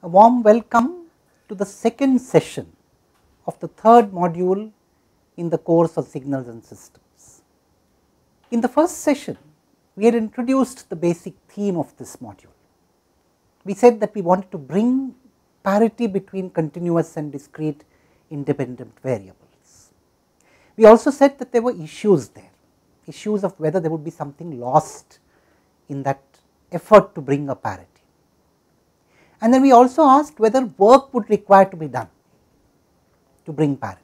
A warm welcome to the second session of the third module in the course of signals and systems. In the first session, we had introduced the basic theme of this module. We said that we wanted to bring parity between continuous and discrete independent variables. We also said that there were issues there, issues of whether there would be something lost in that effort to bring a parity. And then we also asked whether work would require to be done to bring parity.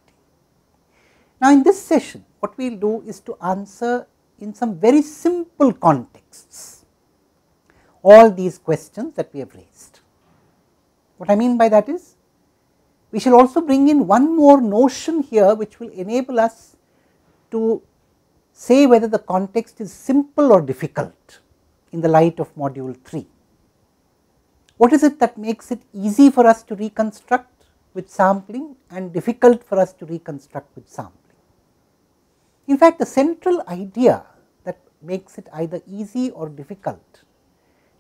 Now, in this session what we will do is to answer in some very simple contexts all these questions that we have raised. What I mean by that is we shall also bring in one more notion here which will enable us to say whether the context is simple or difficult in the light of module 3. What is it that makes it easy for us to reconstruct with sampling and difficult for us to reconstruct with sampling? In fact, the central idea that makes it either easy or difficult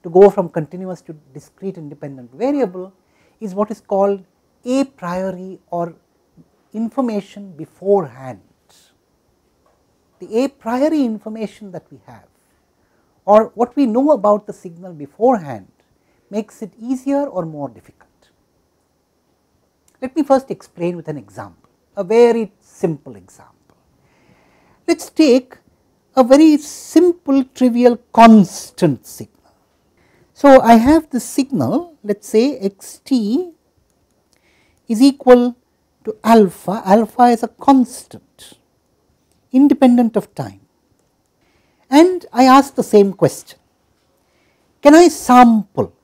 to go from continuous to discrete independent variable is what is called a priori or information beforehand. The a priori information that we have or what we know about the signal beforehand makes it easier or more difficult. Let me first explain with an example, a very simple example. Let us take a very simple trivial constant signal. So, I have the signal let us say x t is equal to alpha, alpha is a constant independent of time and I ask the same question. Can I sample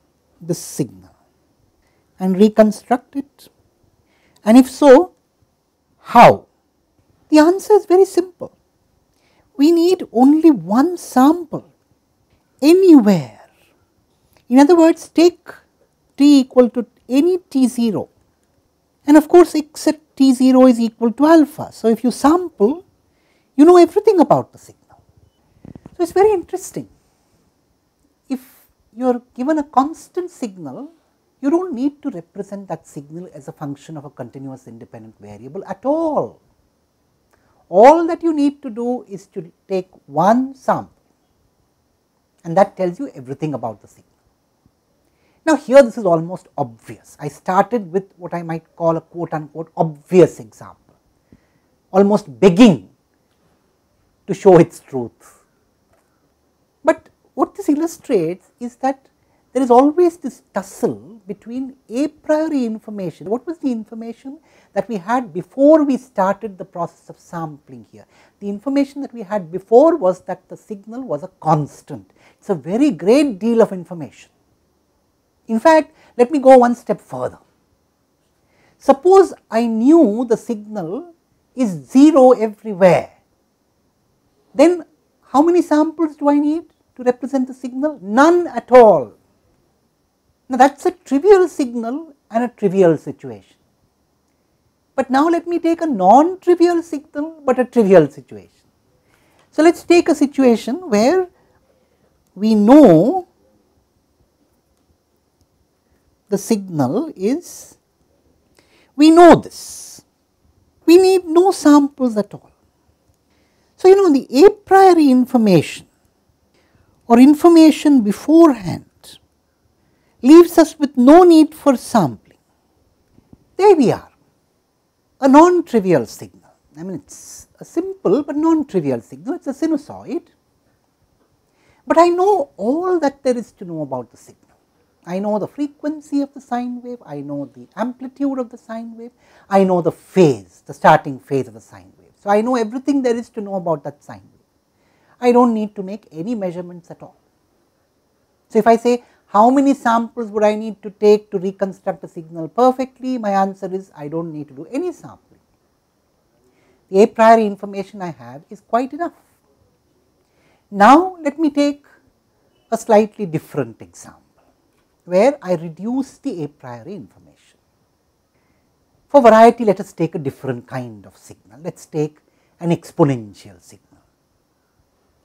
this signal and reconstruct it? And if so, how? The answer is very simple. We need only one sample anywhere. In other words, take t equal to any t 0 and of course, x at t 0 is equal to alpha. So, if you sample, you know everything about the signal. So, it is very interesting. You are given a constant signal, you do not need to represent that signal as a function of a continuous independent variable at all. All that you need to do is to take one sum and that tells you everything about the signal. Now, here this is almost obvious. I started with what I might call a quote unquote obvious example, almost begging to show its truth what this illustrates is that there is always this tussle between a priori information. What was the information that we had before we started the process of sampling here? The information that we had before was that the signal was a constant. It is a very great deal of information. In fact, let me go one step further. Suppose I knew the signal is 0 everywhere, then how many samples do I need? To represent the signal? None at all. Now, that is a trivial signal and a trivial situation. But now, let me take a non-trivial signal, but a trivial situation. So, let us take a situation where we know the signal is, we know this, we need no samples at all. So, you know the a priori information or information beforehand leaves us with no need for sampling. There we are, a non-trivial signal. I mean, it is a simple but non-trivial signal, it is a sinusoid. But I know all that there is to know about the signal. I know the frequency of the sine wave, I know the amplitude of the sine wave, I know the phase, the starting phase of the sine wave. So, I know everything there is to know about that sine wave. I do not need to make any measurements at all. So, if I say how many samples would I need to take to reconstruct a signal perfectly, my answer is I do not need to do any sampling. The a priori information I have is quite enough. Now, let me take a slightly different example, where I reduce the a priori information. For variety, let us take a different kind of signal. Let us take an exponential signal.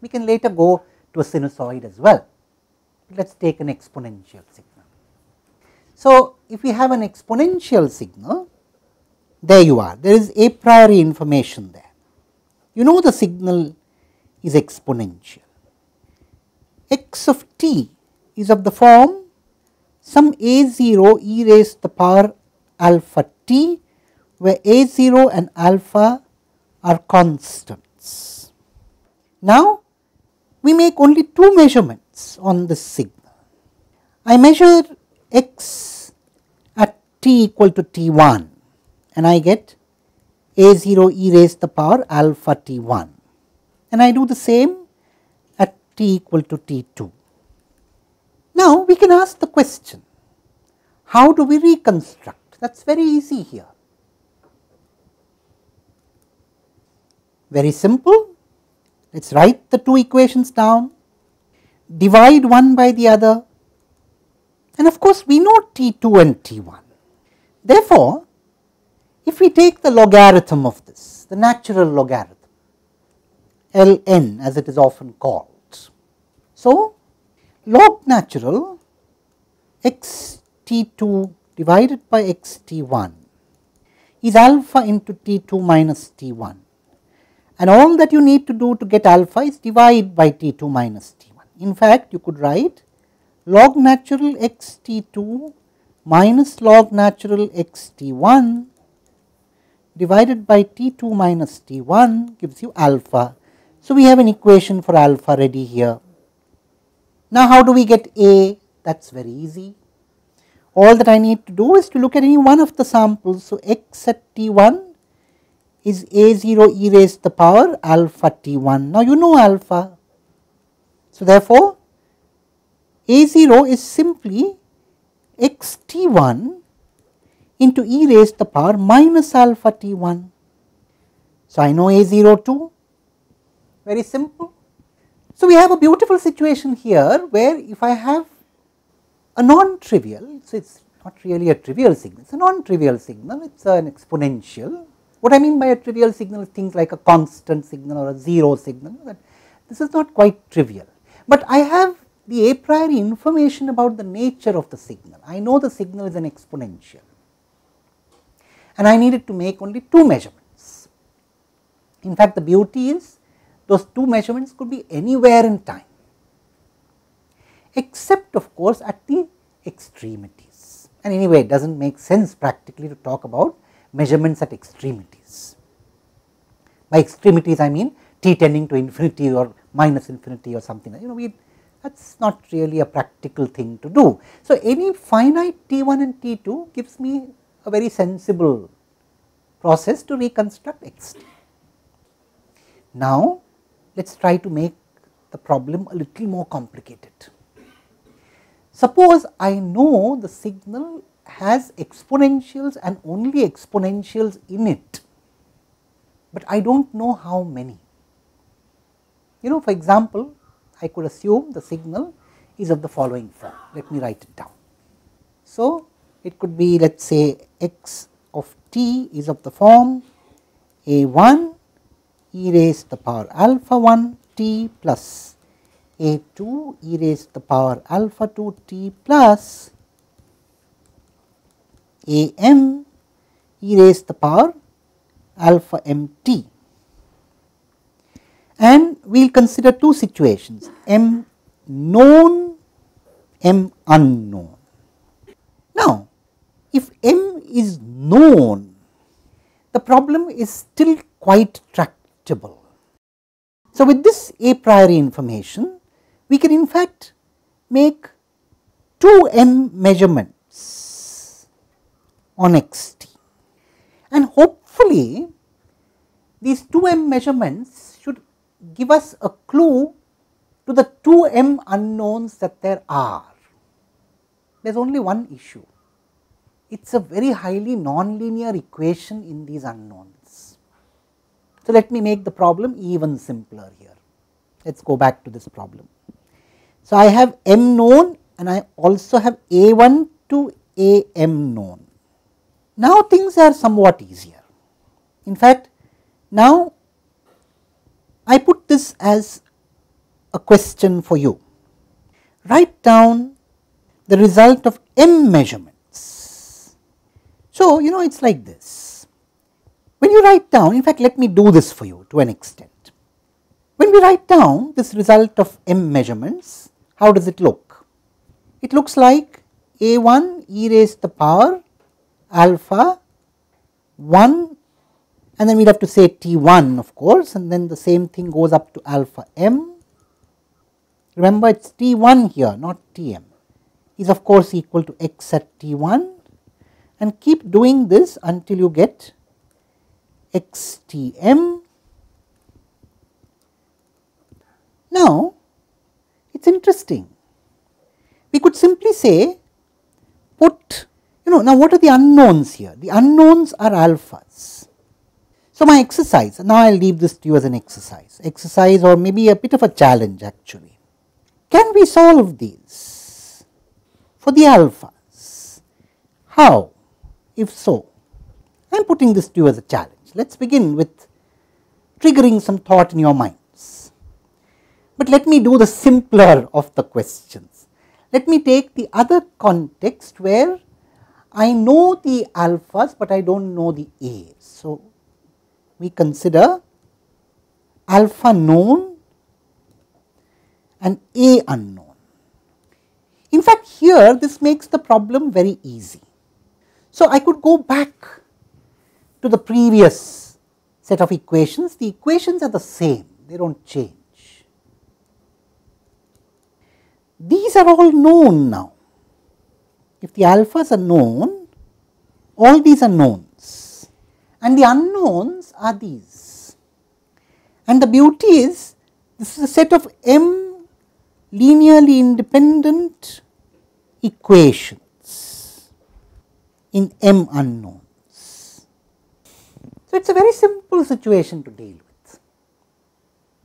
We can later go to a sinusoid as well. Let us take an exponential signal. So, if we have an exponential signal, there you are, there is a priori information there. You know the signal is exponential. x of t is of the form some a 0 e raised to the power alpha t, where a 0 and alpha are constants. Now, we make only two measurements on this signal. I measure x at t equal to t 1 and I get a 0 e raised to the power alpha t 1 and I do the same at t equal to t 2. Now, we can ask the question how do we reconstruct that is very easy here. Very simple let us write the two equations down divide one by the other and of course, we know T 2 and T 1. Therefore, if we take the logarithm of this, the natural logarithm, Ln as it is often called. So, log natural x t 2 divided by x t 1 is alpha into t 2 minus t 1 and all that you need to do to get alpha is divide by t 2 minus t 1. In fact, you could write log natural x t 2 minus log natural x t 1 divided by t 2 minus t 1 gives you alpha. So, we have an equation for alpha ready here. Now, how do we get A? That is very easy. All that I need to do is to look at any one of the samples. So, x at t 1 is a 0 e raised to the power alpha t 1. Now, you know alpha. So, therefore, a 0 is simply x t 1 into e raised to the power minus alpha t 1. So, I know a 0 too, very simple. So, we have a beautiful situation here where if I have a non-trivial, so it is not really a trivial signal, it is a non-trivial signal, it is an exponential. What I mean by a trivial signal is things like a constant signal or a zero signal, this is not quite trivial. But I have the a priori information about the nature of the signal. I know the signal is an exponential and I needed to make only two measurements. In fact, the beauty is those two measurements could be anywhere in time except of course at the extremities and anyway it does not make sense practically to talk about measurements at extremities. By extremities I mean t tending to infinity or minus infinity or something you know we that is not really a practical thing to do. So, any finite t 1 and t 2 gives me a very sensible process to reconstruct xt. Now, let us try to make the problem a little more complicated. Suppose I know the signal has exponentials and only exponentials in it, but I do not know how many. You know for example, I could assume the signal is of the following form, let me write it down. So, it could be let us say x of t is of the form a 1 e raised to the power alpha 1 t plus a 2 e raised to the power alpha 2 t plus a m e raised to the power alpha m t. And we will consider two situations m known, m unknown. Now, if m is known, the problem is still quite tractable. So, with this a priori information, we can in fact make 2 m measurements on x t and hopefully these 2 m measurements should give us a clue to the 2 m unknowns that there are. There is only one issue it is a very highly nonlinear equation in these unknowns. So, let me make the problem even simpler here. Let us go back to this problem. So, I have m known and I also have a 1 to a m known. Now, things are somewhat easier. In fact, now I put this as a question for you. Write down the result of m measurements. So, you know it is like this. When you write down, in fact, let me do this for you to an extent. When we write down this result of m measurements, how does it look? It looks like a 1 e raised to the power alpha 1 and then we will have to say T 1 of course and then the same thing goes up to alpha m. Remember it is T 1 here not T m is of course equal to x at T 1 and keep doing this until you get x T m. Now it is interesting we could simply say put you know now what are the unknowns here the unknowns are alphas so, my exercise, now I will leave this to you as an exercise, exercise or maybe a bit of a challenge actually. Can we solve these for the alphas? How? If so, I am putting this to you as a challenge. Let us begin with triggering some thought in your minds. But let me do the simpler of the questions. Let me take the other context where I know the alphas, but I do not know the A's. So, we consider alpha known and A unknown. In fact, here this makes the problem very easy. So, I could go back to the previous set of equations, the equations are the same, they do not change. These are all known now. If the alphas are known, all these are knowns and the unknowns are these. And the beauty is this is a set of m linearly independent equations in m unknowns. So, it is a very simple situation to deal with.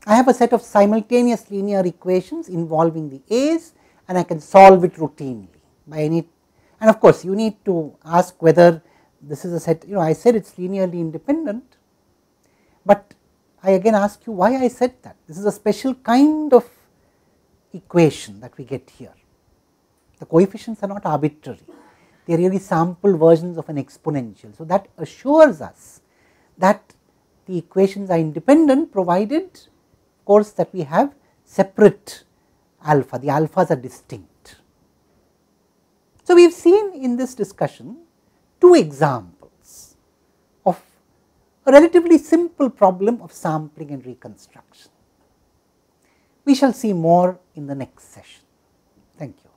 I have a set of simultaneous linear equations involving the A's and I can solve it routinely by any and of course, you need to ask whether this is a set you know I said it is linearly independent, but I again ask you why I said that this is a special kind of equation that we get here. The coefficients are not arbitrary, they are really sample versions of an exponential. So, that assures us that the equations are independent provided of course that we have separate alpha, the alphas are distinct. So, we have seen in this discussion two examples of a relatively simple problem of sampling and reconstruction. We shall see more in the next session. Thank you.